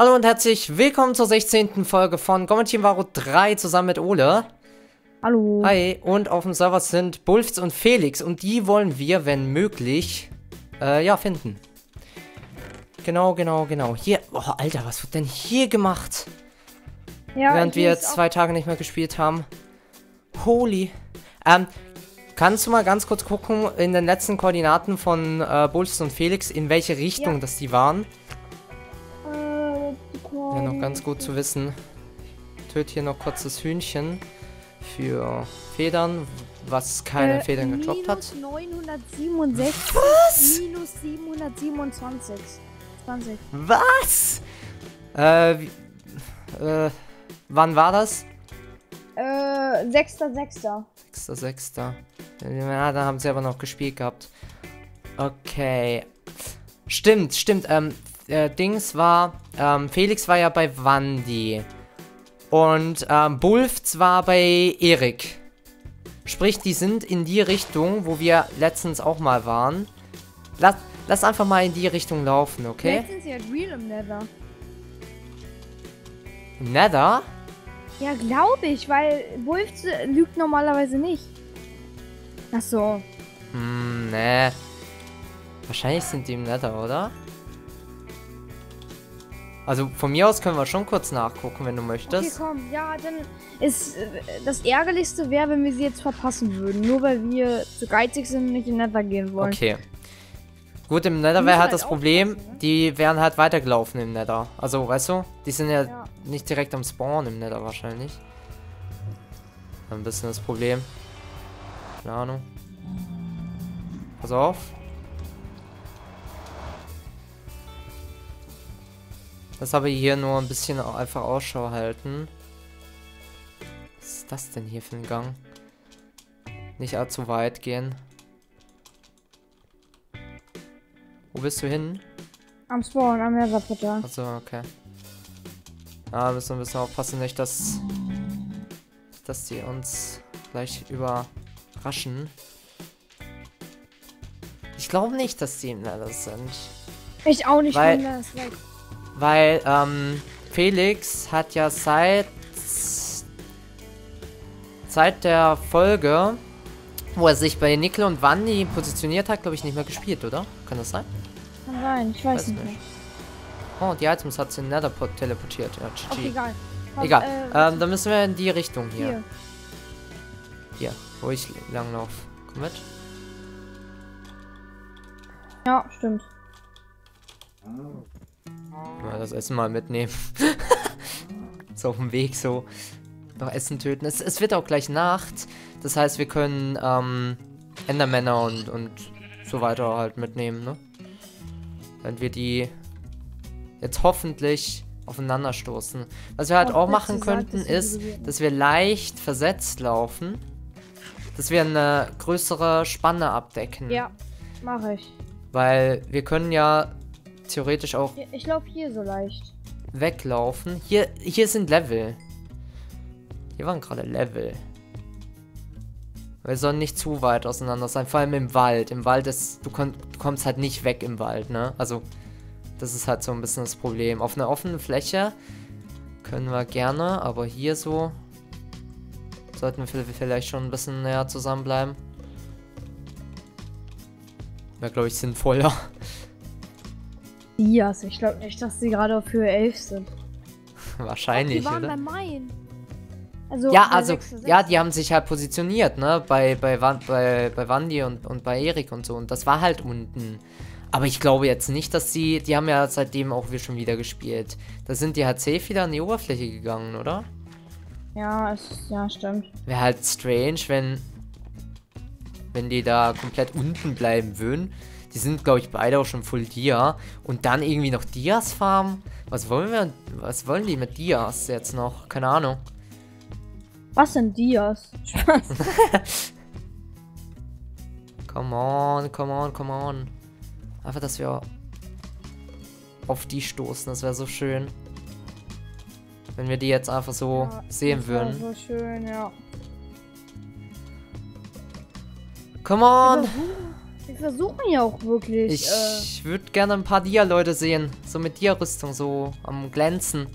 Hallo und herzlich willkommen zur 16. Folge von Gomme Team Varo 3 zusammen mit Ole. Hallo. Hi, und auf dem Server sind Bulfs und Felix und die wollen wir, wenn möglich, äh, ja, finden. Genau, genau, genau. Hier, oh, Alter, was wird denn hier gemacht? Ja, Während wir jetzt zwei Tage nicht mehr gespielt haben. Holy. Ähm, kannst du mal ganz kurz gucken in den letzten Koordinaten von äh, Bulfs und Felix, in welche Richtung Ja. das die waren? Ganz gut zu wissen. Töte hier noch kurz das Hühnchen für Federn, was keine Äh, Federn gedroppt hat. Minus 967. Was? Minus 727. 20. Was? Äh, wie, äh, wann war das? Äh, 6.6. 6.6. Ja, da haben sie aber noch gespielt gehabt. Okay. Stimmt, stimmt. Ähm, äh, Dings war, ähm, Felix war ja bei Wandi. Und, ähm, Bulfz war bei Erik. Sprich, die sind in die Richtung, wo wir letztens auch mal waren. Lass, lass einfach mal in die Richtung laufen, okay? Vielleicht sind sie halt real im Nether. Nether? Ja, glaube ich, weil Wolf äh, lügt normalerweise nicht. Ach so. Hm, ne. Wahrscheinlich sind die im Nether, oder? Also von mir aus können wir schon kurz nachgucken, wenn du Okay, möchtest. komm. Ja, dann ist äh, das Ärgerlichste wäre, wenn wir sie jetzt verpassen würden. Nur weil wir zu geizig sind und nicht in Nether gehen wollen. Okay. Gut, im Nether wäre halt halt das Problem, ne? die wären halt weitergelaufen im Nether. Also, weißt du, die sind ja, Ja. nicht direkt am Spawn im Nether wahrscheinlich. Ein bisschen das Problem. Keine Ahnung. Pass auf. Das aber hier nur ein bisschen einfach Ausschau halten. Was ist das denn hier für ein Gang? Nicht allzu weit gehen. Wo bist du hin? Am Spawn, am Nether-Portal. Achso, okay. Ah, müssen wir ein bisschen aufpassen, nicht, dass, dass die uns gleich überraschen. Ich glaube nicht, dass die im Nether sind. Ich auch nicht, Weil- wenn das weg. Weil, ähm, Felix hat ja seit seit der Folge, wo er sich bei Nickel und Wandi positioniert hat, glaube ich, nicht mehr gespielt, oder? Kann das sein? Kann sein, ich weiß, Weiß nicht. Oh, die Items hat sie in Nether po- teleportiert. Ja, GG. Okay, egal. Komm, Egal. Äh, ähm, dann müssen wir in die Richtung hier. hier. Hier, wo ich langlaufe. Komm mit. Ja, stimmt. Mal das Essen mal mitnehmen. so auf dem Weg so noch Essen töten. Es, es wird auch gleich Nacht. Das heißt, wir können ähm, Endermänner und, und so weiter halt mitnehmen, ne? Wenn wir die jetzt hoffentlich aufeinander stoßen. Was wir halt Auch auch machen sagt, könnten, sie ist, berühren. dass wir leicht versetzt laufen. Dass wir eine größere Spanne abdecken. Ja, mache ich. Weil wir können ja theoretisch auch Ich, laufe hier so leicht. weglaufen. Hier, hier sind Level. Hier waren gerade Level. Wir sollen nicht zu weit auseinander sein, vor allem im Wald. Im Wald ist, du, du kommst halt nicht weg im Wald, ne? Also, das ist halt so ein bisschen das Problem. Auf einer offenen Fläche können wir gerne, aber hier so sollten wir vi- vielleicht schon ein bisschen näher zusammenbleiben. Wäre, glaube ich, sinnvoller. Dias, ich glaube nicht, dass sie gerade auf Höhe 11 sind. Wahrscheinlich, die waren oder? bei Main. Also, Ja, also, 6, ja, die haben sich halt positioniert, ne? Bei, bei, bei, bei Wandi und, und bei Erik und so. Und das war halt unten. Aber ich glaube jetzt nicht, dass sie. Die haben ja seitdem auch wir schon wieder gespielt. Da sind die halt safe wieder an die Oberfläche gegangen, oder? Ja, es, ja, stimmt. Wäre halt strange, wenn. Wenn die da komplett unten bleiben würden. Die sind, glaube ich, beide auch schon Full Dia. Und dann irgendwie noch Dias farmen. Was wollen wir. Was wollen die mit Dias jetzt noch? Keine Ahnung. Was sind Dias? Come on, come on, come on. Einfach, dass wir auf die stoßen, das wäre so schön. Wenn wir die jetzt einfach so Ja, sehen würden. So schön, ja. Come on! Wir versuchen ja auch wirklich. Ich äh, würde gerne ein paar Dia-Leute sehen. So mit Dia-Rüstung, so am Glänzen.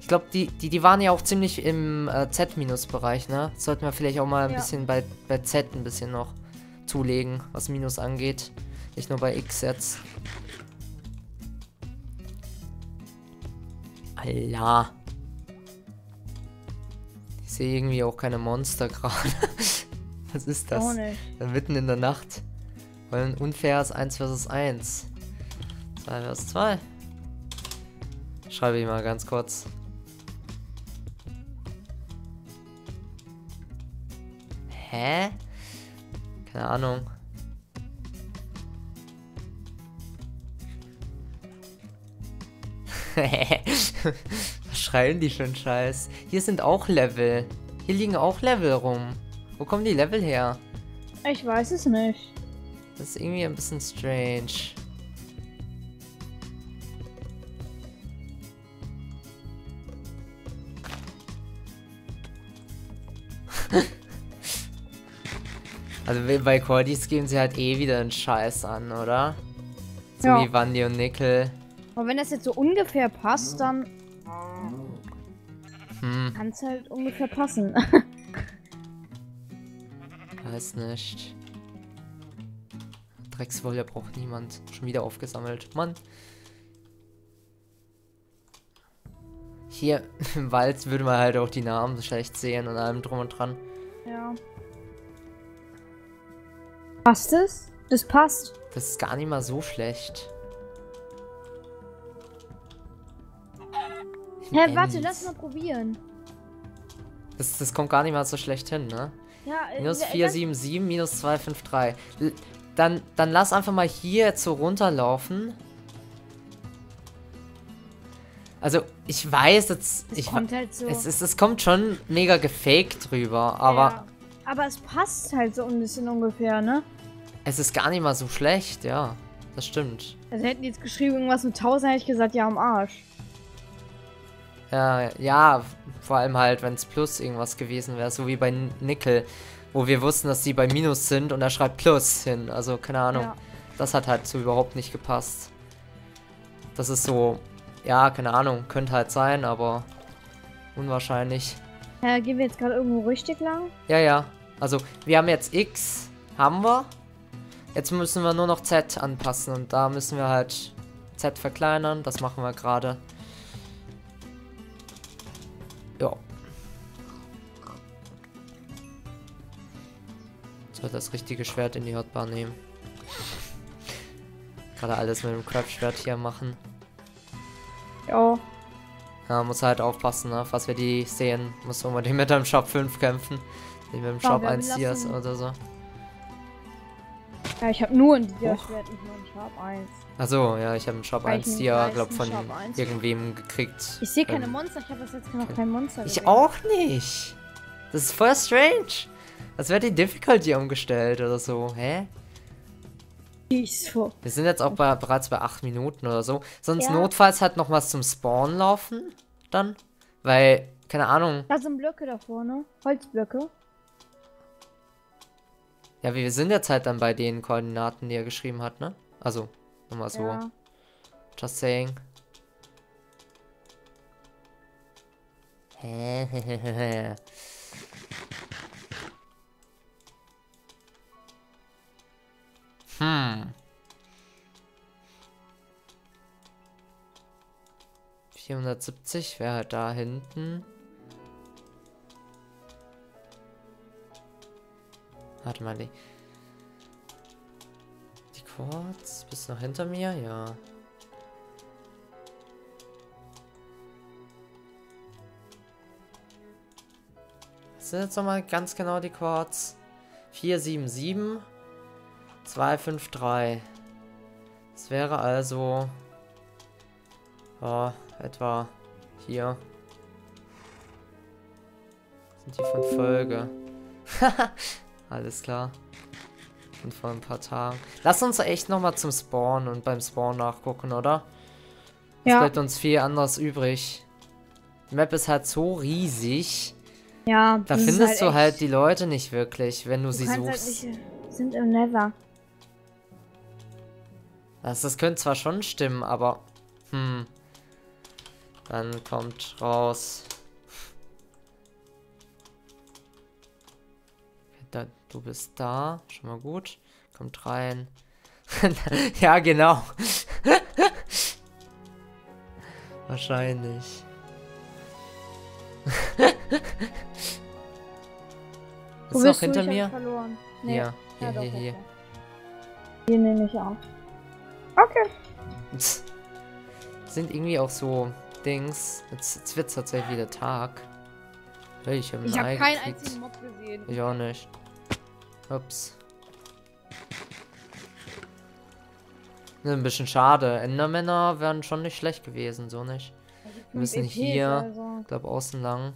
Ich glaube, die, die, die waren ja auch ziemlich im äh, Z-Minus-Bereich, ne? Sollten wir vielleicht auch mal ein Ja. bisschen bei, bei Z ein bisschen noch zulegen, was Minus angeht. Nicht nur bei X jetzt. Allah. Ich sehe irgendwie auch keine Monster gerade. Was ist das? Dann mitten in der Nacht. Weil ein unfaires 1 versus 1. 2 versus 2. Schreibe ich mal ganz kurz. Hä? Keine Ahnung. Was schreien die einen Scheiß? Hier sind auch Level. Hier liegen auch Level rum. Wo kommen die Level her? Ich weiß es nicht. Das ist irgendwie ein bisschen strange. also bei Cordis geben sie halt eh wieder einen Scheiß an, oder? So Ja. wie Wandy und Nickel. Aber wenn das jetzt so ungefähr passt, dann Hm, kann es halt ungefähr passen. weiß nicht. Dreckswolle braucht niemand. Schon wieder aufgesammelt. Mann. Hier im Wald würde man halt auch die Namen schlecht sehen und allem drum und dran. ja. Passt es? Das passt. Das ist gar nicht mal so schlecht. Hä, warte, Enz. lass mal probieren. Das, das kommt gar nicht mal so schlecht hin, ne? Ja, äh, Minus äh, 477, minus 253. L- Dann, dann lass einfach mal hier jetzt so runterlaufen. Also, ich weiß, jetzt, Es ich, kommt halt so. es, ist, es kommt schon mega gefaked drüber, aber ja. Aber es passt halt so ein bisschen ungefähr, ne? es ist gar nicht mal so schlecht, ja. Das stimmt. Also hätten die jetzt geschrieben irgendwas mit 1000, hätte ich gesagt, ja, am Arsch. Ja, ja, vor allem halt, wenn es plus irgendwas gewesen wäre, so wie bei Nickel, wo wir wussten, dass die bei Minus sind und er schreibt Plus hin. Also, keine Ahnung. Ja. Das hat halt so überhaupt nicht gepasst. Das ist so, ja, keine Ahnung, könnte halt sein, aber unwahrscheinlich. Ja, gehen wir jetzt gerade irgendwo richtig lang? Ja, ja. Also, wir haben jetzt X, haben wir. Jetzt müssen wir nur noch Z anpassen und da müssen wir halt Z verkleinern. Das machen wir gerade. Soll das richtige Schwert in die Hotbar nehmen. Gerade alles mit dem Craft-Schwert hier machen. Ja. Ja, muss halt aufpassen, ne? Falls wir die sehen, muss unbedingt mit dem Shop 5 kämpfen. Nicht mit dem Ja, Shop wir 1 Dias oder so. Ja, ich habe nur ein. Dia-Schwert, nicht nur ein Sharp 1. Achso, ja, ich habe einen Shop Weil 1 ich einen Dia, glaub von Shop 1 irgendwem gekriegt. Ich sehe keine Ähm, Monster, ich habe das jetzt noch kein Monster Ich gesehen. auch nicht. Das ist voll strange. Als wäre die Difficulty umgestellt oder so. Hä? Wir sind jetzt auch bei, bereits bei 8 Minuten oder so. Sonst Ja. notfalls halt noch was zum Spawn laufen. Dann. Weil, keine Ahnung. Da sind Blöcke davor, ne? Holzblöcke. Ja, wir sind jetzt halt dann bei den Koordinaten, die er geschrieben hat, ne? Also, nochmal so. Ja. Just saying. Hä? hm. Vierhundertsiebzig wäre halt da hinten. Warte mal, die. Die Quartz, bist du noch hinter mir? Ja. Was sind jetzt nochmal ganz genau die Quartz? 477 253. Das wäre also ja, etwa hier. Sind die von Folge? Alles klar. Und vor ein paar Tagen. Lass uns echt nochmal zum Spawn und beim Spawn nachgucken, oder? Es Ja. bleibt uns viel anderes übrig. Die Map ist halt so riesig. Ja, Da findest du echt- halt die Leute nicht wirklich, wenn du, Du sie halt suchst. nicht sind im Nether. Das, das könnte zwar schon stimmen, aber. Hm. Dann kommt raus. Da, du bist da. Schon mal gut. Kommt rein. ja, genau. Wahrscheinlich. Wo ist bist noch du? hinter mir? Verloren. Nee. Hier, hier, Ja, doch, hier, okay. hier. Hier nehme ich auf. Okay. Sind irgendwie auch so Dings. Jetzt, jetzt wird tatsächlich wieder Tag. Ich habe Ei keinen gekriegt. einzigen Mob gesehen. Ich auch nicht. Ups. Ein bisschen schade. Endermänner wären schon nicht schlecht gewesen, so nicht. Wir müssen EPs, hier, Also. ich glaube, außen lang.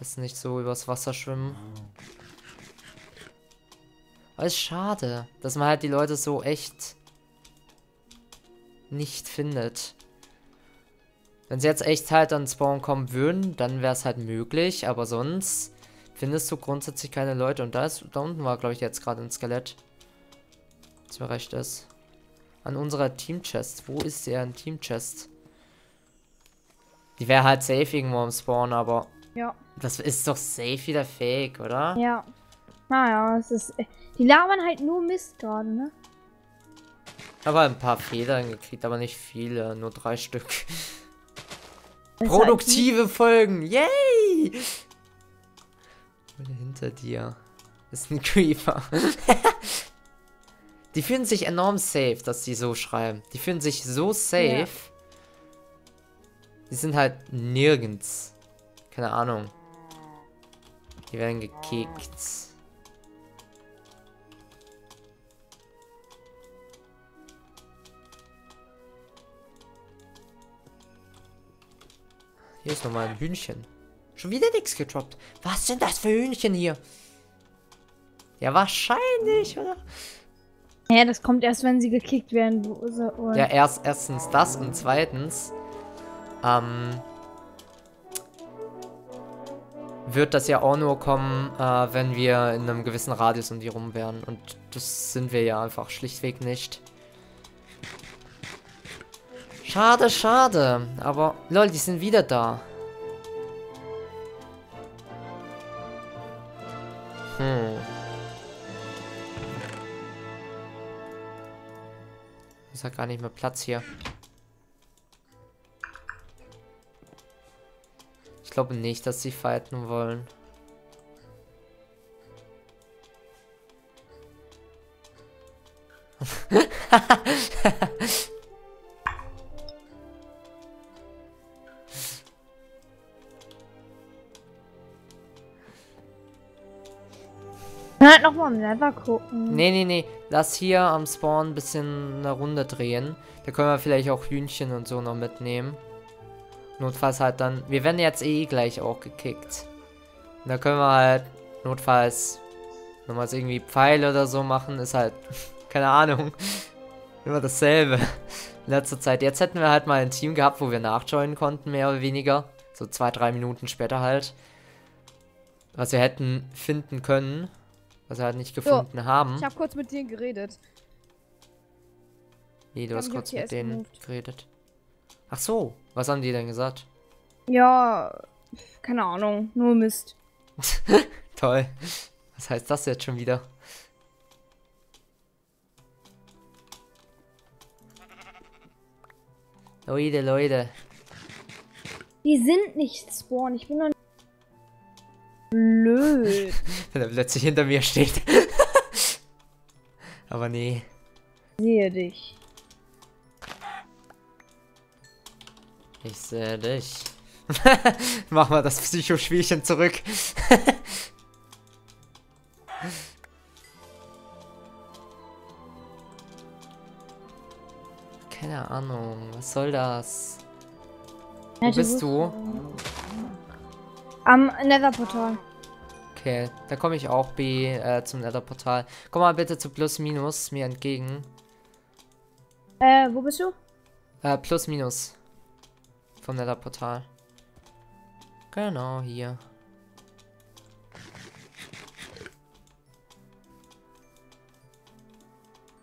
Ist nicht so übers Wasser schwimmen. Aber ist schade, dass man halt die Leute so echt nicht findet. Wenn sie jetzt echt halt an Spawn kommen würden, dann wäre es halt möglich, aber sonst findest du grundsätzlich keine Leute. Und da ist, da unten war, glaube ich, jetzt gerade ein Skelett. Was mir recht ist. An unserer Team-Chest. Wo ist der ein Team-Chest? Die wäre halt safe irgendwo am Spawn, aber Ja. das ist doch safe wieder fake, oder? Ja. Naja, es ist. Die labern halt nur Mist gerade, ne? Aber ein paar Federn gekriegt, aber nicht viele, nur drei Stück. Das halt Produktive Folgen, yay! Hinter dir ist ein Creeper. die fühlen sich enorm safe, dass die so schreiben. Die fühlen sich so safe. Ja. Die sind halt nirgends. Keine Ahnung. Die werden gekickt. Hier ist nochmal ein Hühnchen. Schon wieder nichts gedroppt. Was sind das für Hühnchen hier? Ja, wahrscheinlich, oder? Ja, das kommt erst, wenn sie gekickt werden. Ja, erst, erstens das und zweitens ähm, wird das ja auch nur kommen, äh, wenn wir in einem gewissen Radius um die rum wären. Und das sind wir ja einfach schlichtweg nicht. Schade, schade. Aber, lol, die sind wieder da. Hm. Ist ja gar nicht mehr Platz hier. Ich glaube nicht, dass sie fighten wollen. Kann halt nochmal im Nether gucken. Nee, nee, nee. Lass hier am Spawn ein bisschen eine Runde drehen. Da können wir vielleicht auch Hühnchen und so noch mitnehmen. Notfalls halt dann. Wir werden jetzt eh gleich auch gekickt. Und da können wir halt notfalls nochmals irgendwie Pfeile oder so machen. Ist halt, keine Ahnung. Immer dasselbe. In letzter Zeit. Jetzt hätten wir halt mal ein Team gehabt, wo wir nachjoinen konnten, mehr oder weniger. So zwei, drei Minuten später halt. Was wir hätten finden können. Was wir halt nicht gefunden haben. Ich habe kurz mit denen geredet. Nee, du hast kurz mit denen gemoved. geredet. Ach so, was haben die denn gesagt? Ja, keine Ahnung, nur Mist. Toll. Was heißt das jetzt schon wieder? Leute, Leute. Die sind nicht Spawn, ich bin doch nicht blöd. Wenn er plötzlich hinter mir steht. Aber nee. Sehe dich. Ich sehe dich. Mach mal das Psychospielchen zurück. Keine Ahnung, was soll das? Wo bist du? Am Nether-Portal. Okay, da komme ich auch B äh, zum Nether-Portal. Komm mal bitte zu Plus Minus mir entgegen. Äh, wo bist du? Äh, Plus Minus. Vom Nether-Portal. Genau, hier.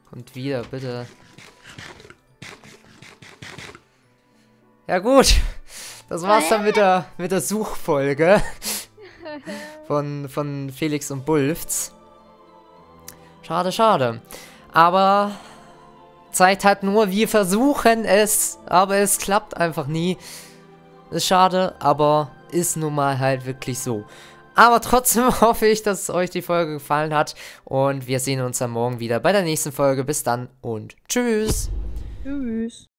Und wieder, bitte. Ja gut, das war's dann mit der, mit der Suchfolge von, von Felix und Bulfts. Schade, schade. Aber Zeit hat nur, wir versuchen es, aber es klappt einfach nie. Ist schade, aber ist nun mal halt wirklich so. Aber trotzdem hoffe ich, dass euch die Folge gefallen hat und wir sehen uns dann morgen wieder bei der nächsten Folge. Bis dann und tschüss. Tschüss.